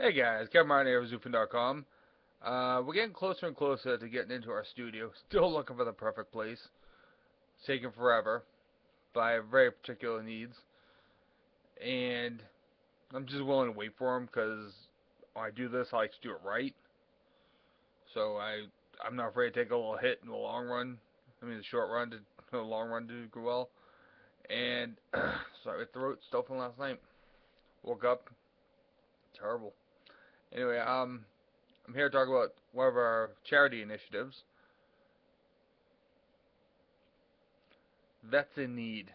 Hey guys, Kevin Martin here of XUFN.com. Uh, we're getting closer and closer to getting into our studio. Still looking for the perfect place. It's taking forever, but I have very particular needs. And I'm just willing to wait for them because I do this, I like to do it right. So I, I'm not afraid to take a little hit in the long run. I mean, the short run to the long run to do well. And sorry, throat from last night. Woke up terrible. Anyway, um, I'm here to talk about one of our charity initiatives. Vets in Need.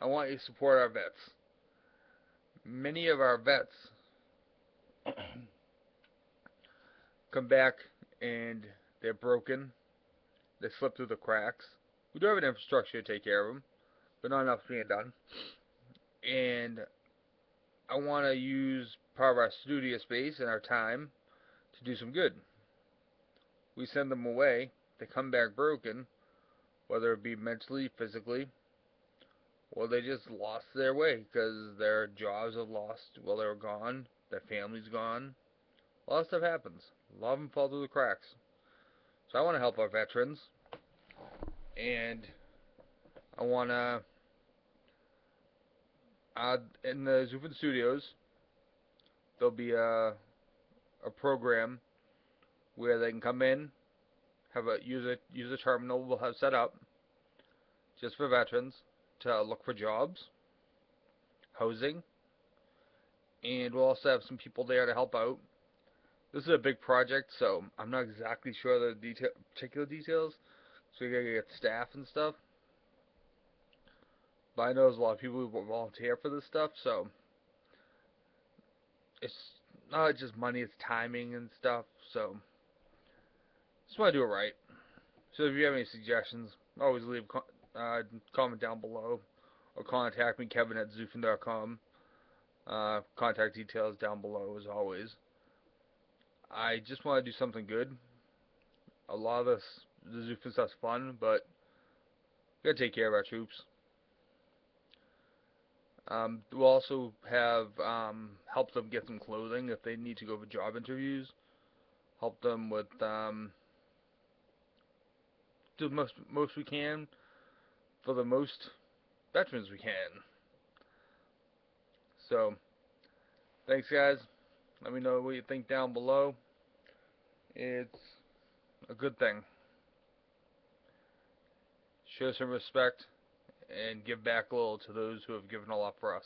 I want you to support our vets. Many of our vets come back and they're broken. They slip through the cracks. We do have an infrastructure to take care of them, but not enough being done. And I want to use part of our studio space and our time to do some good. We send them away, they come back broken, whether it be mentally, physically, or they just lost their way because their jobs have lost while they were gone, their family's gone. A lot of stuff happens. A lot of them fall through the cracks. So I want to help our veterans, and I want to uh, in the XUFN Studios, there'll be a a program where they can come in, have a use a use a terminal we'll have set up just for veterans to look for jobs, housing, and we'll also have some people there to help out. This is a big project, so I'm not exactly sure the detail, particular details. So we gotta get staff and stuff. But I know there's a lot of people who volunteer for this stuff, so it's not just money, it's timing and stuff, so just want to do it right. So if you have any suggestions, always leave a uh, comment down below or contact me, Kevin at XUFN.com. Uh, contact details down below as always. I just want to do something good. A lot of this, the XUFN stuff's fun, but we gotta take care of our troops. Um, we'll also have um, help them get some clothing if they need to go for job interviews. Help them with um, do the most most we can for the most veterans we can. So, thanks guys. Let me know what you think down below. It's a good thing. Show some respect and give back a little to those who have given a lot for us.